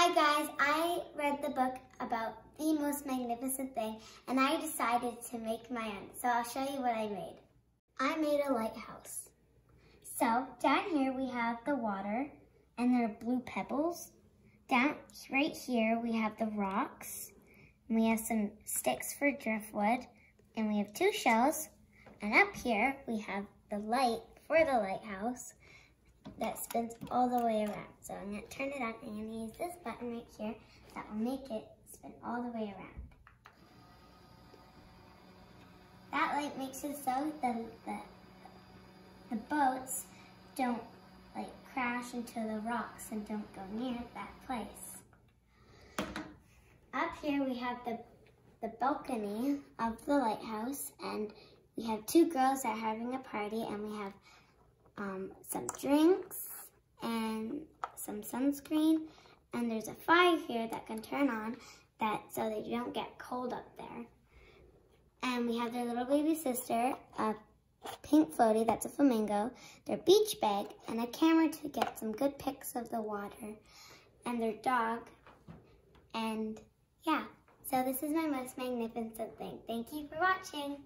Hi guys, I read the book about the most magnificent thing and I decided to make my own. So I'll show you what I made. I made a lighthouse. So down here we have the water and there are blue pebbles. Down right here we have the rocks. And we have some sticks for driftwood and we have two shells. And up here we have the light for the lighthouse that spins all the way around. So I'm going to turn it on. and I'm going to use this button right here that will make it spin all the way around. That light makes it so the, the, the boats don't like crash into the rocks and don't go near that place. Up here we have the, the balcony of the lighthouse and we have two girls that are having a party and we have um, some drinks and some sunscreen. And there's a fire here that can turn on that so you don't get cold up there. And we have their little baby sister, a pink floaty, that's a flamingo, their beach bag, and a camera to get some good pics of the water, and their dog. And yeah, so this is my most magnificent thing. Thank you for watching.